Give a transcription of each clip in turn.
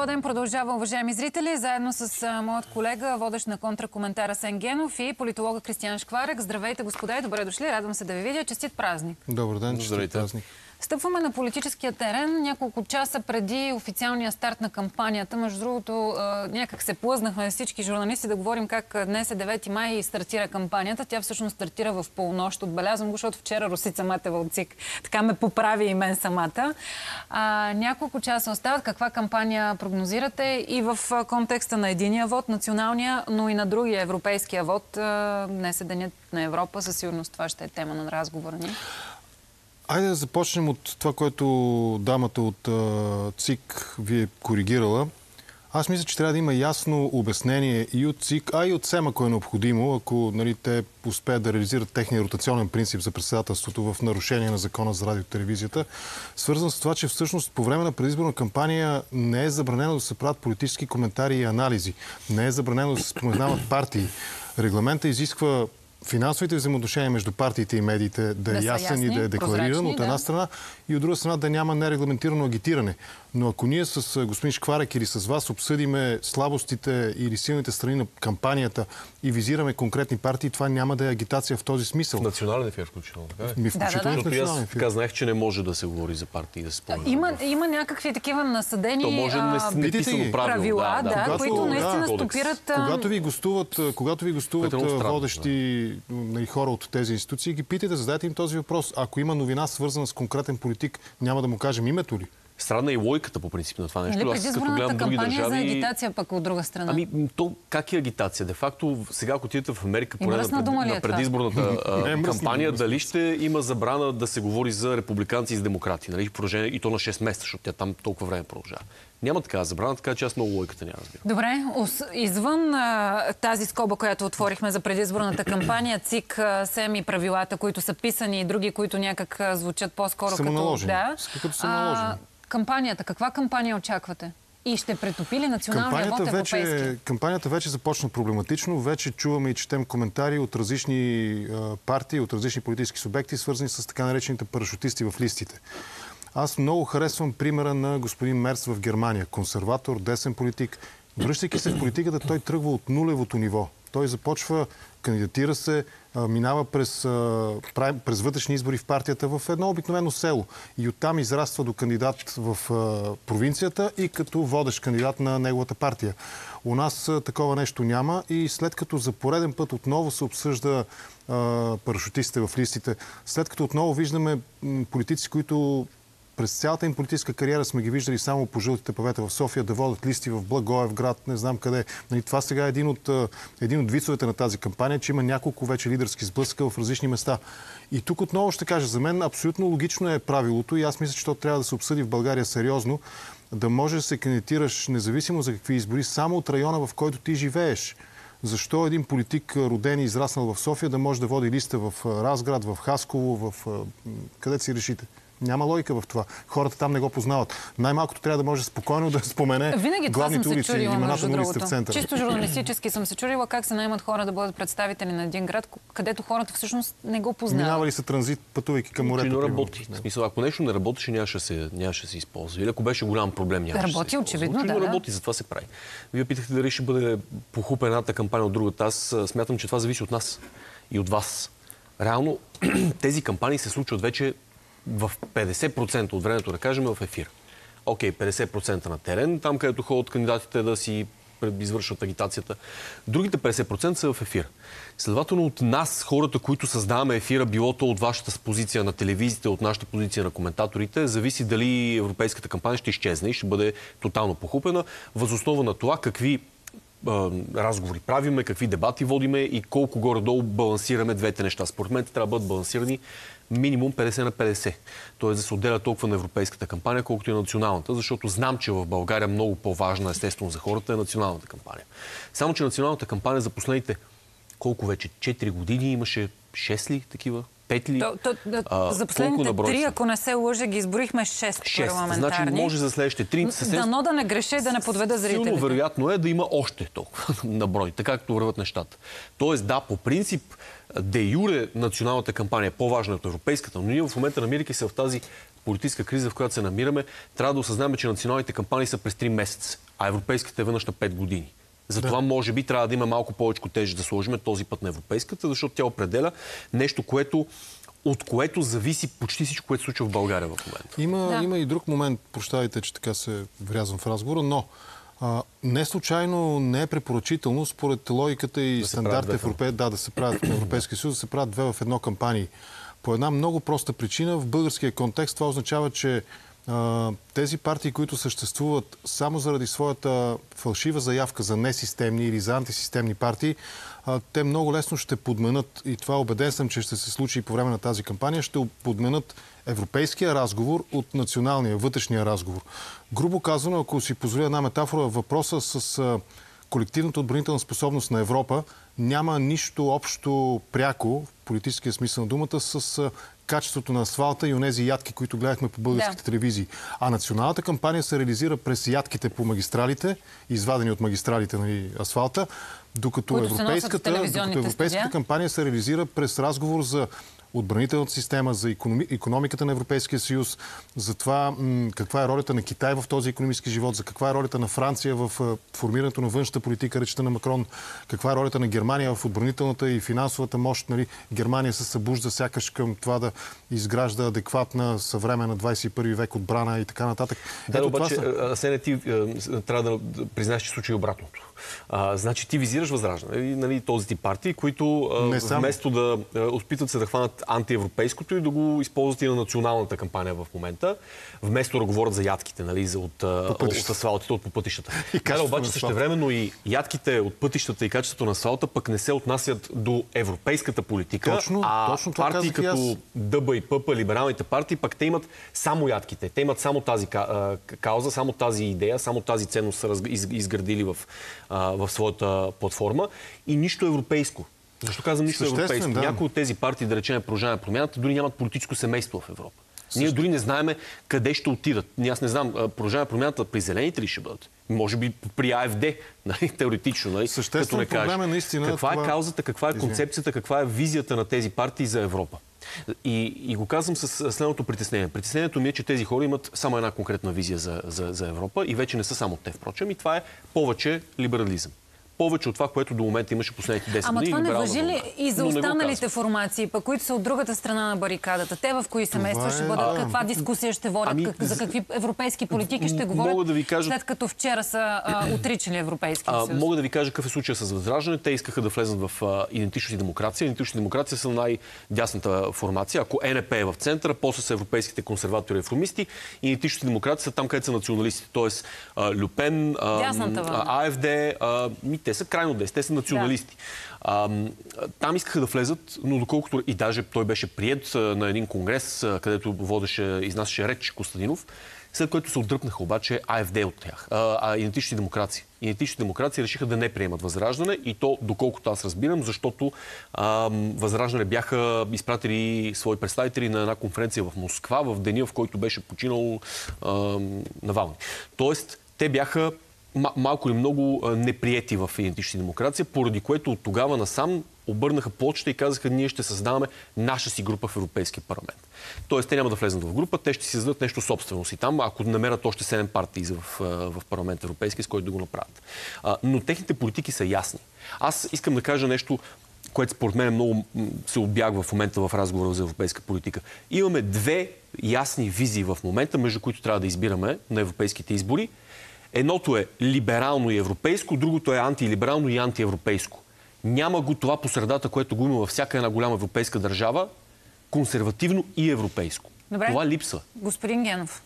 Своя ден продължава, уважаеми зрители, заедно с моят колега, водещ на контракоментара Сен Генов и политолога Кристиан Шкварек. Здравейте, господа, и добре дошли. Радвам се да ви видя. Честит празник. Добър ден, честит Здравейте. празник. Стъпваме на политическия терен няколко часа преди официалния старт на кампанията. Между другото, някак се плъзнахме всички журналисти да говорим как днес е 9 май и стартира кампанията. Тя всъщност стартира в полунощ. Отбелязвам го, защото вчера Русица Матева от ЦИК така ме поправи и мен самата. А, няколко часа остават. Каква кампания прогнозирате и в контекста на единия вод, националния, но и на другия европейския вод? Днес е денят на Европа. Със сигурност това ще е тема на разговора ни. Айде да започнем от това, което дамата от ЦИК ви е коригирала. Аз мисля, че трябва да има ясно обяснение и от ЦИК, а и от СЕМ, ако е необходимо, ако нали, те успеят да реализират техния ротационен принцип за председателството в нарушение на закона за радио и телевизията, свързан с това, че всъщност по време на предизборна кампания не е забранено да се правят политически коментари и анализи. Не е забранено да се споменават партии. Регламента изисква финансовите взаимоотношения между партиите и медиите да е Да са ясен и да е деклариран от една страна и от друга страна да няма нерегламентирано агитиране. Но ако ние с господин Шкварек или с вас обсъдиме слабостите или силните страни на кампанията и визираме конкретни партии, това няма да е агитация в този смисъл. В национален ефир включително. Така е. Ми, да, да. включително в Защото и национален аз ефир. така знаех, че не може да се говори за партии и да се спомня. Има, има някакви такива насъдени То може а, не, не правило. правила, да, Когато- които да, наистина кодекс. стопират... Когато ви гостуват, когато ви гостуват е странно, водещи нали, хора от тези институции, ги питайте, задайте им този въпрос. Ако има новина свързана с конкретен политик, няма да му кажем името ли? Странна е и лойката по принцип на това нещо. Нали, Аз като гледам други кампания за държави... агитация пък от друга страна. Ами, то как е агитация? Де факто, сега ако отидете в Америка, поне на, пред, е на това? предизборната а, Не е кампания, дали ще има забрана да се говори за републиканци и за демократи, нали? и то на 6 месеца, защото тя там толкова време продължава. Няма такава забрана, така че аз много лойката няма разбирам. Добре, извън а, тази скоба, която отворихме за предизборната кампания, ЦИК, а, СЕМ и правилата, които са писани и други, които някак звучат по-скоро като... Да. Като самоналожени. Кампанията, каква кампания очаквате? И ще претопи ли националния вод европейски? вече, кампанията вече започна проблематично. Вече чуваме и четем коментари от различни партии, от различни политически субекти, свързани с така наречените парашутисти в листите. Аз много харесвам примера на господин Мерц в Германия. Консерватор, десен политик. Връщайки се в политиката, той тръгва от нулевото ниво. Той започва, кандидатира се, минава през, през вътрешни избори в партията в едно обикновено село. И оттам израства до кандидат в провинцията и като водещ кандидат на неговата партия. У нас такова нещо няма и след като за пореден път отново се обсъжда парашутистите в листите, след като отново виждаме политици, които през цялата им политическа кариера сме ги виждали само по жълтите павета в София да водят листи в Благоев град, не знам къде. Нали, това сега е един от, един от вицовете на тази кампания, че има няколко вече лидерски сблъска в различни места. И тук отново ще кажа, за мен абсолютно логично е правилото и аз мисля, че то трябва да се обсъди в България сериозно, да може да се кандидатираш независимо за какви избори, само от района, в който ти живееш. Защо един политик, роден и израснал в София, да може да води листа в Разград, в Хасково, в... къде си решите? Няма логика в това. Хората там не го познават. Най-малкото трябва да може спокойно да спомене Винаги това главните съм се улици и чудила, имената на улиците в центъра. Чисто журналистически съм се чудила как се наймат хора да бъдат представители на един град, където хората всъщност не го познават. Минавали са транзит, пътувайки към морето. Очевидно работи. В смисъл, ако нещо не работеше, нямаше да се, нямаше се използва. Или ако беше голям проблем, нямаше Работи, да се използва. очевидно, Очевидно да, работи, затова се прави. Вие питахте дали ще бъде похупа едната кампания от другата. Аз смятам, че това зависи от нас и от вас. Реално тези кампании се случват вече в 50% от времето, да кажем, в ефир. Окей, 50% на терен, там където ходят кандидатите да си извършват агитацията. Другите 50% са в ефир. Следователно от нас, хората, които създаваме ефира, било то от вашата позиция на телевизията, от нашата позиция на коментаторите, зависи дали европейската кампания ще изчезне и ще бъде тотално похупена. Възоснова на това какви разговори правиме, какви дебати водиме и колко горе-долу балансираме двете неща. Според мен трябва да бъдат балансирани минимум 50 на 50. Тоест да се отделя толкова на европейската кампания, колкото и на националната, защото знам, че в България много по-важна, естествено, за хората е националната кампания. Само, че националната кампания за последните колко вече? 4 години имаше 6 ли такива Пет ли? То, то, да, А, за последните три, ако не се лъжа, ги изборихме 6 Шест. парламентарни. Значи може за следващите три. съвсем Дано да не греша и да не подведа зрителите. Силно вероятно е да има още толкова на брой, така както върват нещата. Тоест, да, по принцип, де юре националната кампания е по-важна от европейската, но ние в момента, намирайки се в тази политическа криза, в която се намираме, трябва да осъзнаваме, че националните кампании са през 3 месеца, а европейските е веднъж на 5 години. Затова, може би, трябва да има малко повече тежест да сложим този път на европейската, защото тя определя нещо, което от което зависи почти всичко, което се случва в България в момента. Има, Да. има и друг момент, прощавайте, че така се врязвам в разговора, но а, не случайно не е препоръчително, според логиката и Да правят в Европе... да, да се правят в Европейския съюз, да се правят две в едно кампании. По една много проста причина, в българския контекст това означава, че тези партии, които съществуват само заради своята фалшива заявка за несистемни или за антисистемни партии, те много лесно ще подменят, и това убеден съм, че ще се случи и по време на тази кампания, ще подменят европейския разговор от националния, вътрешния разговор. Грубо казано, ако си позволя една метафора, въпроса с колективната отбранителна способност на Европа няма нищо общо пряко, в политическия смисъл на думата, с качеството на асфалта и онези ядки, които гледахме по българските Да. телевизии. А националната кампания се реализира през ядките по магистралите, извадени от магистралите нали, асфалта, докато Които европейската, докато европейската студия. кампания се реализира през разговор за отбранителната система, за економи... економиката на Европейския съюз, за това каква е ролята на Китай в този економически живот, за каква е ролята на Франция в формирането на външната политика, речта на Макрон, каква е ролята на Германия в отбранителната и финансовата мощ. Нали? Германия се събужда сякаш към това да изгражда адекватна съвременна 21 век отбрана и така нататък. Да, Ето обаче, това са... Асене, ти трябва да признаеш, че случи обратното. А, значи ти визираш възраждане, и, нали, този тип партии, които а, вместо да а, опитват се да хванат антиевропейското и да го използват и на националната кампания в момента, вместо да говорят за ядките, нали, за от, от пътищата. асфалтите, от по пътищата. И качеството обаче същевременно и ядките от пътищата и качеството на асфалта пък не се отнасят до европейската политика, Точно, а точно партии и аз. като ДБ и ПП, либералните партии, пък те имат само ядките. Те имат само тази кауза, само тази идея, само тази ценност са изградили в, а, в своята платформа и нищо европейско. Защо казвам нищо европейско? да. Някои от тези партии, да речем, продължаване промяната, дори нямат политическо семейство в Европа. Ние дори не знаеме къде ще отидат. Аз не знам, а, продължаване промяната при зелените ли ще бъдат? Може би при АФД, нали, теоретично. Нали, Съществен като не проблем е наистина Каква това- е каузата, каква е концепцията, каква е визията на тези партии за Европа? И, и го казвам с следното притеснение. Притеснението ми е, че тези хора имат само една конкретна визия за, за, за Европа и вече не са само те, впрочем. И това е повече либерализъм. Повече от това, което до момента имаше последните 10 Ама години. това не въжи ли и за останалите формации, пък които са от другата страна на барикадата? Те в кои семейства е- ще бъдат? А, каква дискусия ще водят? ами, как, за какви европейски политики ще говорят? мога да ви кажа- След като вчера са а, отричали Европейския А, съюз. мога да ви кажа какъв е случая с Възраждане. Те искаха да влезнат в а, идентичност и демокрация. Идентичност и демокрация са най-дясната формация. Ако НП е в центъра, после са европейските консерватори и реформисти. Идентичност и демокрация са там, където са националисти. Тоест а, Люпен, а, а, АФД, а, ми, те са крайно десни, те са националисти. А, м, там искаха да влезат, но доколкото и даже той беше прият на един конгрес, където водеше, изнасяше реч Костадинов, след което се отдръпнаха обаче АФД от тях, а, а идентични демокрации. Идентични демокрации решиха да не приемат възраждане и то, доколкото аз разбирам, защото а, възраждане бяха изпратили свои представители на една конференция в Москва в деня, в който беше починал а, Навални. Тоест, те бяха малко или много неприети в идентична демокрация, поради което от тогава насам обърнаха почта и казаха, ние ще създаваме наша си група в Европейския парламент. Тоест, те няма да влезнат в група, те ще си създадат нещо собствено си там, ако намерят още 7 партии в, в парламент европейски, с който да го направят. Но техните политики са ясни. Аз искам да кажа нещо, което според мен много м, се обягва в момента в разговора за европейска политика. Имаме две ясни визии в момента, между които трябва да избираме на европейските избори. Едното е либерално и европейско, другото е антилиберално и антиевропейско. Няма го това по средата, което го има във всяка една голяма европейска държава, консервативно и европейско. Добре. Това липсва. Господин Генов,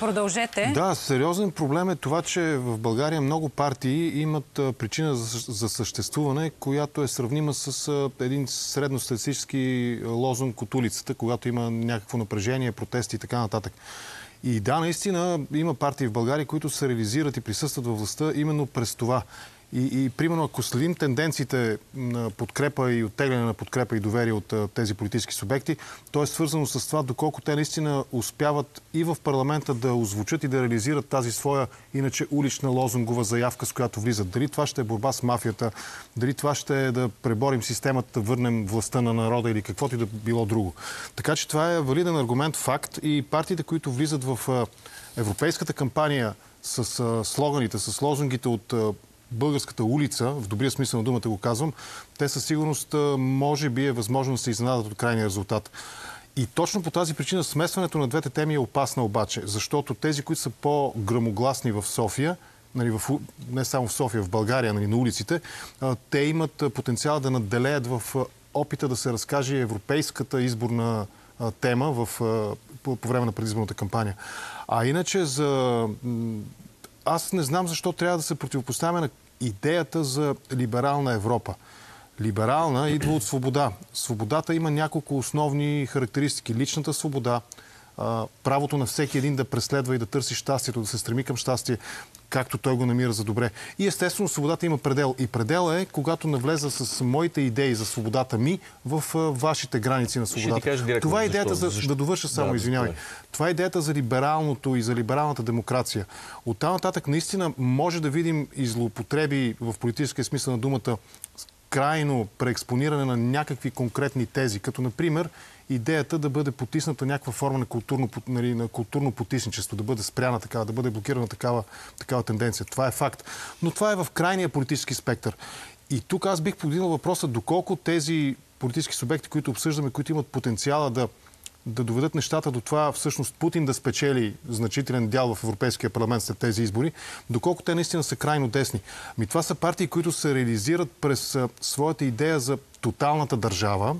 продължете. Да, сериозен проблем е това, че в България много партии имат причина за, съществуване, която е сравнима с един средностатистически лозунг от улицата, когато има някакво напрежение, протести и така нататък. И да, наистина има партии в България, които се реализират и присъстват във властта именно през това. И, и примерно, ако следим тенденциите на подкрепа и оттегляне на подкрепа и доверие от а, тези политически субекти, то е свързано с това доколко те наистина успяват и в парламента да озвучат и да реализират тази своя иначе улична лозунгова заявка, с която влизат. Дали това ще е борба с мафията, дали това ще е да преборим системата, да върнем властта на народа или каквото и да било друго. Така че това е валиден аргумент, факт и партиите, които влизат в а, европейската кампания с а, слоганите, с лозунгите от българската улица, в добрия смисъл на думата го казвам, те със сигурност може би е възможно да се изненадат от крайния резултат. И точно по тази причина смесването на двете теми е опасна обаче, защото тези, които са по-грамогласни в София, нали, в, не само в София, в България, нали, на улиците, те имат потенциал да надделеят в опита да се разкаже европейската изборна тема в, по, по време на предизборната кампания. А иначе за... Аз не знам защо трябва да се противопоставяме на идеята за либерална Европа. Либерална идва от свобода. Свободата има няколко основни характеристики. Личната свобода, правото на всеки един да преследва и да търси щастието, да се стреми към щастие, както той го намира за добре. И естествено свободата има предел. И предел е, когато навлеза с моите идеи за свободата ми в вашите граници на свободата. Това е идеята защо? за... Да довърша само, да, извинявай. Да. Това е идеята за либералното и за либералната демокрация. От там нататък наистина може да видим и злоупотреби в политическия смисъл на думата крайно преекспониране на някакви конкретни тези, като например идеята да бъде потисната някаква форма на културно, нали, на културно потисничество, да бъде спряна такава, да бъде блокирана такава, такава тенденция. Това е факт. Но това е в крайния политически спектър. И тук аз бих подинал въпроса доколко тези политически субекти, които обсъждаме, които имат потенциала да да доведат нещата до това всъщност Путин да спечели значителен дял в Европейския парламент след тези избори, доколко те наистина са крайно десни. Ми това са партии, които се реализират през своята идея за тоталната държава,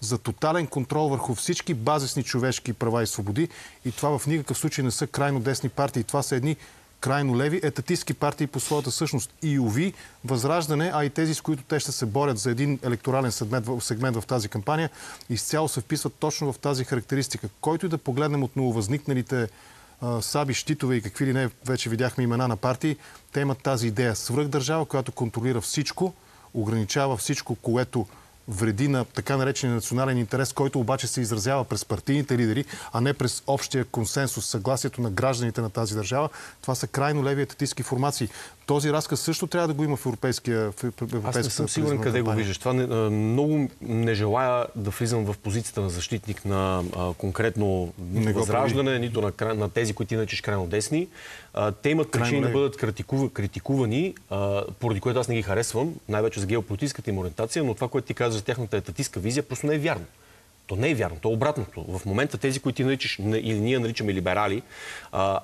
за тотален контрол върху всички базисни човешки права и свободи. И това в никакъв случай не са крайно десни партии. Това са едни крайно леви, етатистски партии по своята същност. И уви, Възраждане, а и тези, с които те ще се борят за един електорален сегмент, сегмент в тази кампания, изцяло се вписват точно в тази характеристика. Който и да погледнем от нововъзникналите саби, щитове и какви ли не вече видяхме имена на партии, те имат тази идея. Свръхдържава, която контролира всичко, ограничава всичко, което вреди на така наречения национален интерес, който обаче се изразява през партийните лидери, а не през общия консенсус, съгласието на гражданите на тази държава. Това са крайно леви етатистски формации. Този разказ също трябва да го има в европейския в европейския Аз не съм сигурен къде го виждаш. Това не, много не желая да влизам в позицията на защитник на а, конкретно нито възраждане, нито на, на тези, които наричаш крайно десни. А, те имат причини да бъдат критикува, критикувани, а, поради което аз не ги харесвам, най-вече за геополитическата им ориентация, но това, което ти каза за тяхната етатистка визия, просто не е вярно. То не е вярно, то е обратното. В момента тези, които ти наричаш, или ние наричаме либерали,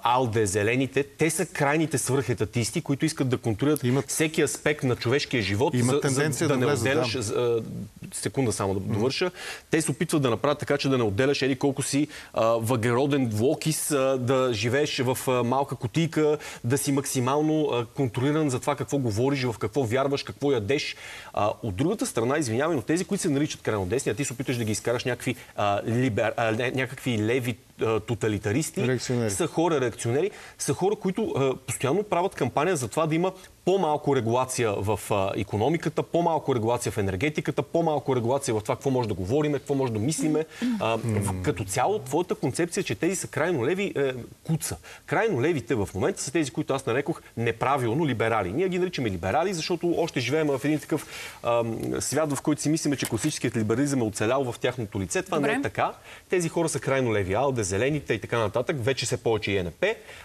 алде, зелените, те са крайните свръхетатисти, които искат да контролират имат... всеки аспект на човешкия живот, за, за, да, да не отделяш, да. секунда само да довърша, mm-hmm. те се опитват да направят така, че да не отделяш еди колко си а, въглероден двуокис, а, да живееш в а, малка котийка, да си максимално а, контролиран за това какво говориш, в какво вярваш, какво ядеш. А, от другата страна, извинявай, но тези, които се наричат крайно десни, а ти се опиташ да ги изкараш някакви, а, либер, а, някакви леви тоталитаристи, са хора реакционери, са хора, които а, постоянно правят кампания за това да има по-малко регулация в а, економиката, по-малко регулация в енергетиката, по-малко регулация в това какво може да говорим, какво може да мислиме. А, в, като цяло, твоята концепция, че тези са крайно леви, е, куца. Крайно левите в момента са тези, които аз нарекох неправилно либерали. Ние ги наричаме либерали, защото още живеем в един такъв а, свят, в който си мислиме, че класическият либерализъм е оцелял в тяхното лице. Това Добре. не е така. Тези хора са крайно леви. Алде, зелените и така нататък. Вече се повече и ЕНП.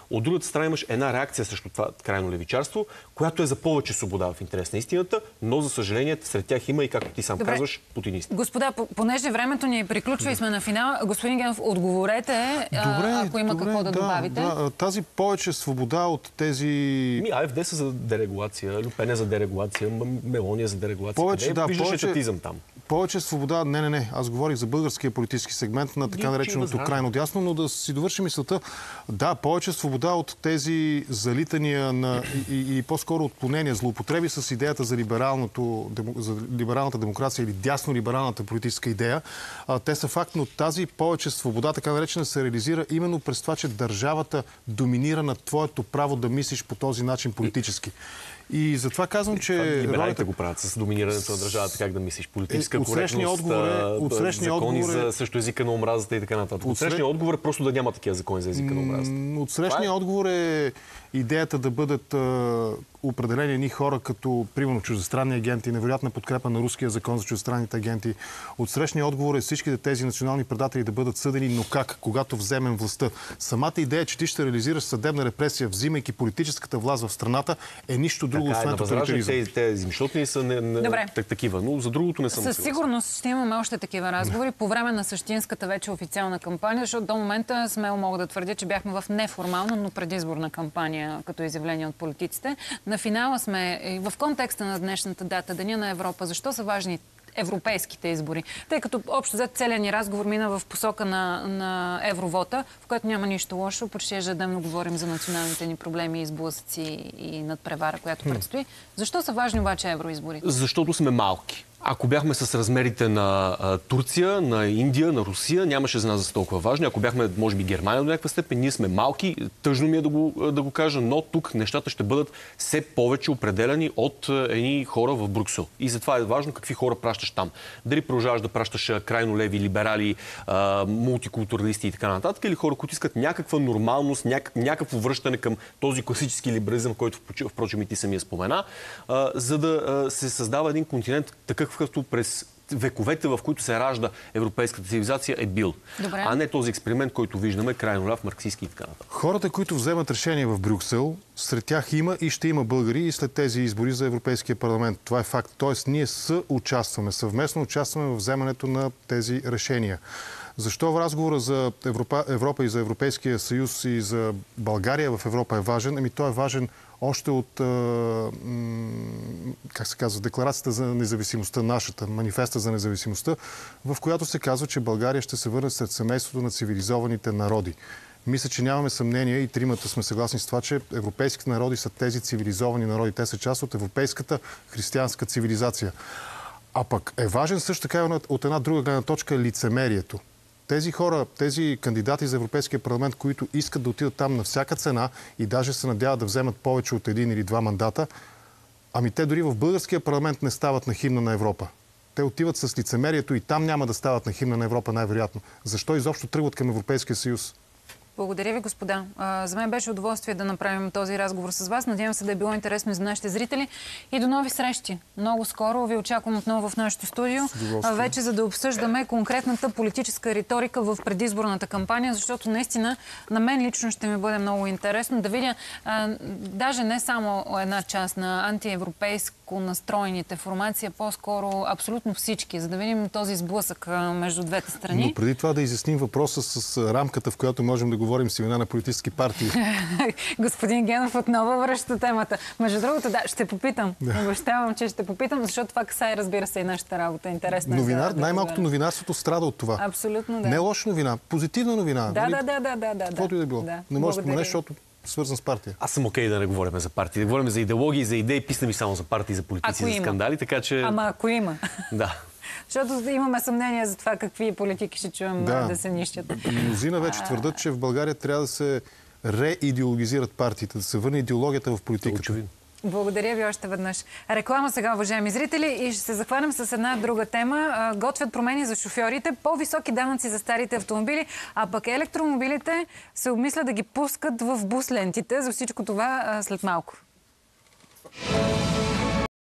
От другата страна имаш една реакция срещу това крайно левичарство, която е за повече свобода в интерес на истината, но за съжаление сред тях има и, както ти сам Добре. казваш, путинисти. Господа, понеже времето ни приключва и сме на финал, господин Генов, отговорете, добре, ако има добре, какво да, да добавите. Да, тази повече свобода от тези... Ми, АФД са за дерегулация, Люпен е за дерегулация, Мелония за дерегулация. Повече, Къде да, повече, там? Повече свобода, не, не, не. Аз говорих за българския политически сегмент на така нареченото крайно дясно, но да си довърши мисълта. Да, повече свобода от тези залитания на, и, и, и по-скоро отклонения, злоупотреби с идеята за, либералното, за либералната демокрация или дясно-либералната политическа идея. А, те са факт, но тази повече свобода, така наречена, се реализира именно през това, че държавата доминира на твоето право да мислиш по този начин политически. И затова казвам, че... Това либералите ролята- го правят с доминирането на държавата, как да мислиш, политическа Е, отсрещният коректност, отговор е- отсрещният закони отговор е- за също езика на омразата и така нататък. Отсрещ- Отсрещният отговор е просто да няма такива закони за езика на омразата. Е. отговор е идеята да бъдат а, определени едни хора като, примерно, чуждестранни агенти, невероятна подкрепа на руския закон за чуждестранните агенти. От срещния отговор е всичките тези национални предатели да бъдат съдени, но как, когато вземем властта. Самата идея, че ти ще реализираш съдебна репресия, взимайки политическата власт в страната, е нищо друго, Така е, освен възраждане тоталитаризъм. те, те измишлотни са не, не, Добре. так, такива, но за другото не съм Със. Сигурност ще имаме още такива разговори по време на същинската вече официална кампания, защото до момента смело мога да твърдя, че бяхме в неформална, но предизборна кампания като изявление от политиците. На финала сме в контекста на днешната дата, Деня на Европа. Защо са важни европейските избори. Тъй като общо взето целият ни разговор мина в посока на, на евровота, в което няма нищо лошо. Почти ежедневно говорим за националните ни проблеми, изблъсъци и надпревара, която предстои. Защо са важни обаче евроизборите? Защото сме малки. Ако бяхме с размерите на а, Турция, на Индия, на Русия, нямаше за нас са толкова важни. Ако бяхме, може би, Германия до някаква степен, ние сме малки, тъжно ми е да го, да го кажа, но тук нещата ще бъдат все повече определени от едни хора в Брюксел. И затова е важно какви хора пращаш там. Дали продължаваш да пращаш крайно леви, либерали, а, мултикултуралисти и така нататък, или хора, които искат някаква нормалност, няк, някакво връщане към този класически либерализъм, който впрочем и ти самия спомена, а, за да се създава един континент такъв, какъвто през вековете, в които се ражда европейската цивилизация, е бил. Добре. А не този експеримент, който виждаме, крайно ляв, марксистски и така нататък. Хората, които вземат решения в Брюксел, сред тях има и ще има българи и след тези избори за Европейския парламент. Това е факт. Тоест, ние съучастваме, съвместно участваме в вземането на тези решения. Защо в разговора за Европа, Европа и за Европейския съюз и за България в Европа е важен? Ами той е важен още от, как се казва, декларацията за независимостта, нашата, манифеста за независимостта, в която се казва, че България ще се върне сред семейството на цивилизованите народи. Мисля, че нямаме съмнение и тримата сме съгласни с това, че европейските народи са тези цивилизовани народи. Те са част от европейската християнска цивилизация. А пък е важен също така от една друга гледна точка лицемерието. Тези хора, тези кандидати за Европейския парламент, които искат да отидат там на всяка цена и даже се надяват да вземат повече от един или два мандата, ами те дори в българския парламент не стават на химна на Европа. Те отиват с лицемерието и там няма да стават на химна на Европа най-вероятно. Защо изобщо тръгват към Европейския съюз? Благодаря ви, господа. За мен беше удоволствие да направим този разговор с вас. Надявам се да е било интересно и за нашите зрители. И до нови срещи. Много скоро ви очаквам отново в нашото студио. Вече за да обсъждаме конкретната политическа риторика в предизборната кампания, защото наистина на мен лично ще ми бъде много интересно да видя а, даже не само една част на антиевропейско настроените формации, а по-скоро абсолютно всички, за да видим този сблъсък между двете страни. Но преди това да изясним въпроса с рамката, в която можем да говорим с имена на политически партии. Господин Генов отново връща темата. Между другото, да, ще попитам. Да. Обещавам, че ще попитам, защото това касае, разбира се, и нашата работа. Интересно е Новинар, да- да най-малкото новинарството страда от това. Абсолютно да. Не лоша новина, позитивна новина. Да, нали? да, да, да, да, да. Каквото и да било. Да. Не може да Благодаря споменеш, ви. защото свързан с партия. Аз съм окей да не говорим за партии. Да говорим за идеологии, за идеи, писна ми само за партии, за политици, за скандали, така че... Ама ако има. Да. Защото имаме съмнение за това какви политики ще чуем да, Да. се нищят. Мнозина вече твърдат, че в България трябва да се реидеологизират партиите, да се върне идеологията в политиката. Очевидно. Благодаря ви още веднъж. Реклама сега, уважаеми зрители, и ще се захванем с една друга тема. Готвят промени за шофьорите, по-високи данъци за старите автомобили, а пък електромобилите се обмисля да ги пускат в бус лентите. За всичко това след малко.